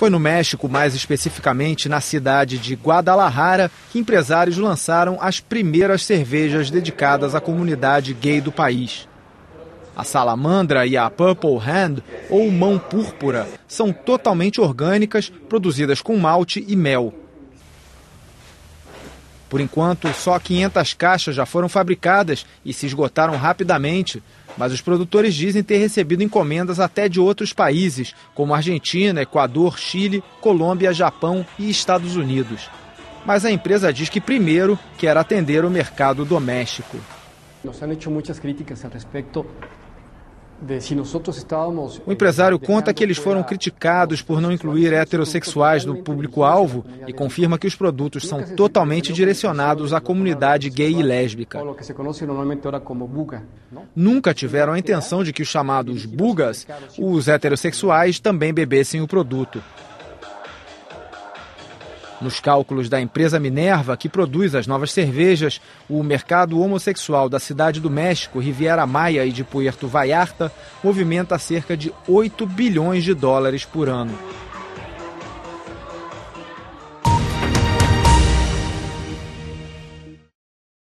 Foi no México, mais especificamente na cidade de Guadalajara, que empresários lançaram as primeiras cervejas dedicadas à comunidade gay do país. A salamandra e a Purple Hand, ou mão púrpura, são totalmente orgânicas, produzidas com malte e mel. Por enquanto, só 500 caixas já foram fabricadas e se esgotaram rapidamente, mas os produtores dizem ter recebido encomendas até de outros países, como Argentina, Equador, Chile, Colômbia, Japão e Estados Unidos. Mas a empresa diz que primeiro quer atender o mercado doméstico. Nos han hecho muitas críticas al respecto o empresário conta que eles foram criticados por não incluir heterossexuais no público-alvo e confirma que os produtos são totalmente direcionados à comunidade gay e lésbica. Nunca tiveram a intenção de que os chamados bugas, os heterossexuais, também bebessem o produto. Nos cálculos da empresa Minerva, que produz as novas cervejas, o mercado homossexual da cidade do México, Riviera Maia e de Puerto Vallarta movimenta cerca de 8 bilhões de dólares por ano.